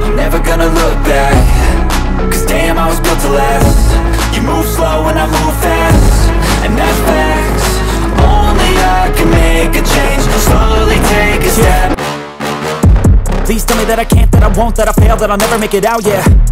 I'm never gonna look back. Cause damn, I was built to last. You move slow and I move fast. And that's facts. Only I can make a change. Slowly take a step. Please tell me that I can't, that I won't, that I fail, that I'll never make it out, yeah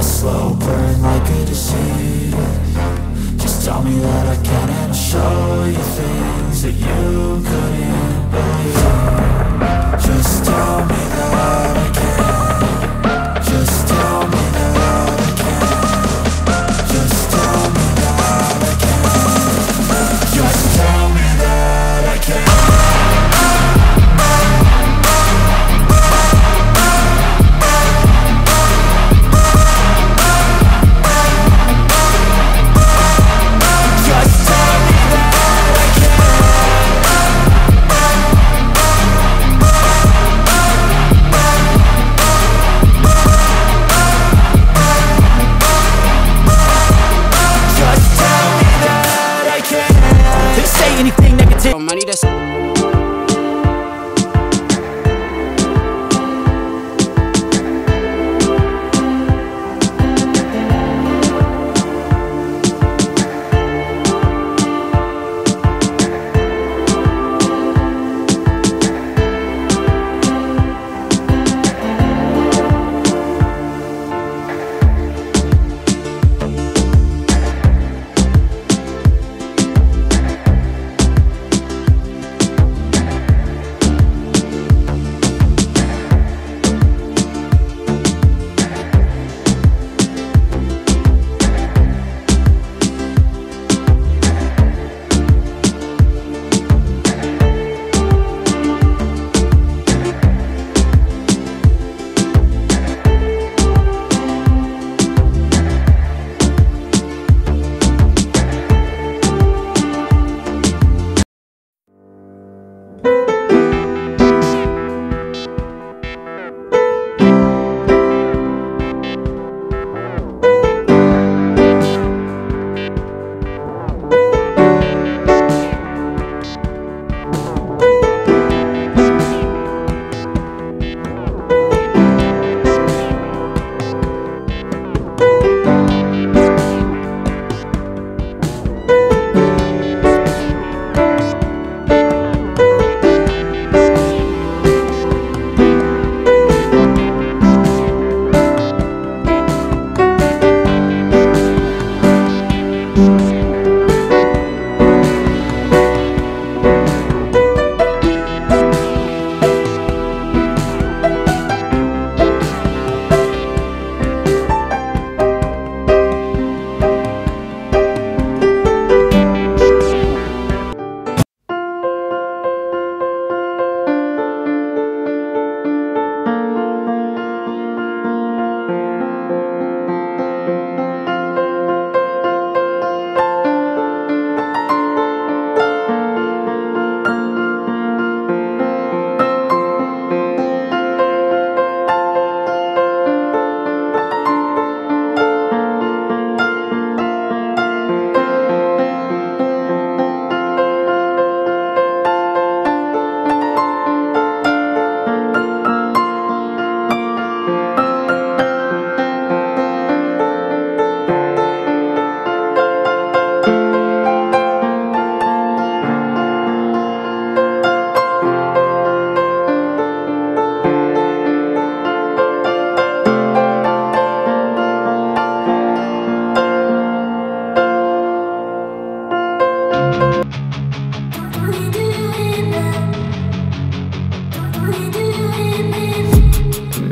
A slow burn like a disease Just tell me that I can and I'll show you things that you couldn't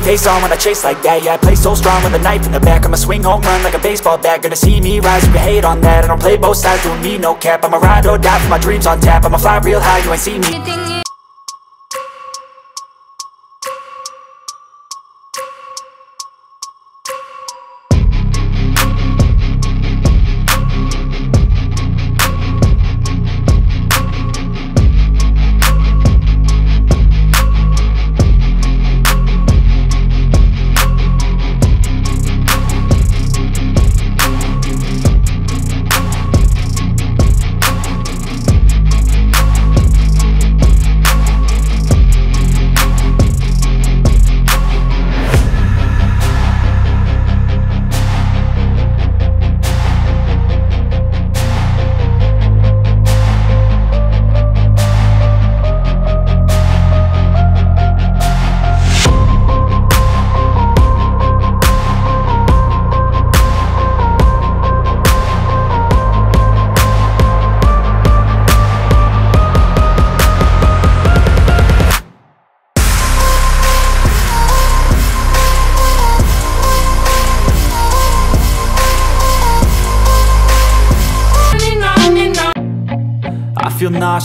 Game face on when I chase like that. Yeah, I play so strong with a knife in the back. I'ma swing home run like a baseball bat. Gonna see me rise, you can hate on that. I don't play both sides, doing me no cap. I'ma ride or die for my dreams on tap. I'ma fly real high, you ain't see me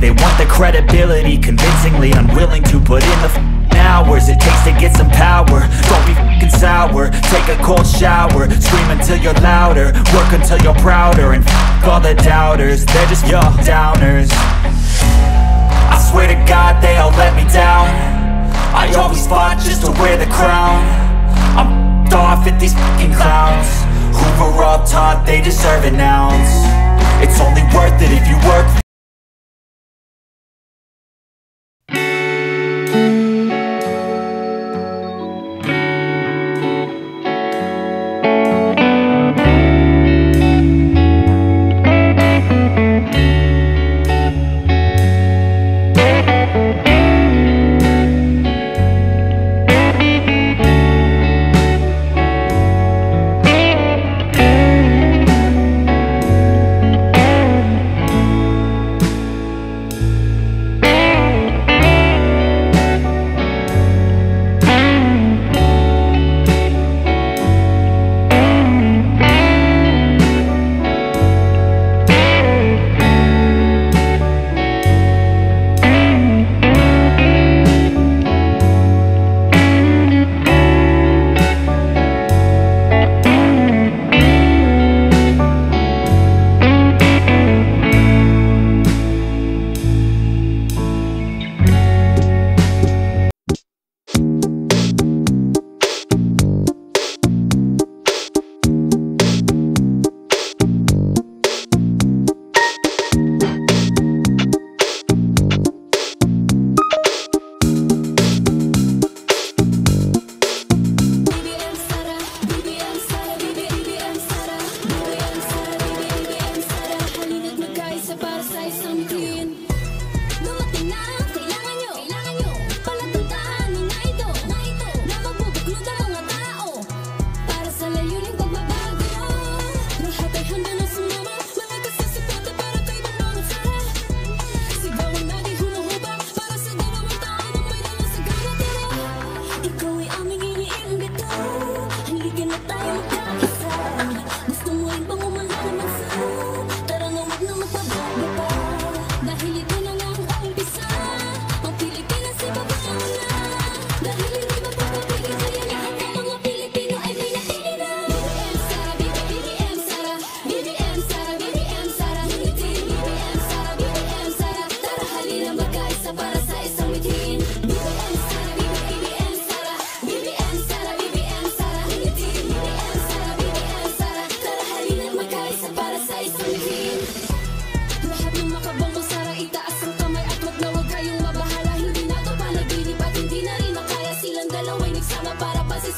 They want the credibility Convincingly unwilling to put in the f***ing hours It takes to get some power. Don't be f***ing sour. Take a cold shower. Scream until you're louder. Work until you're prouder. And f*** all the doubters. They're just your downers. I swear to God they all let me down. I always fought just to wear the crown. I'm f***ed off at these fucking clowns. Who were all taught they deserve an ounce? It's only worth it if you work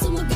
Some look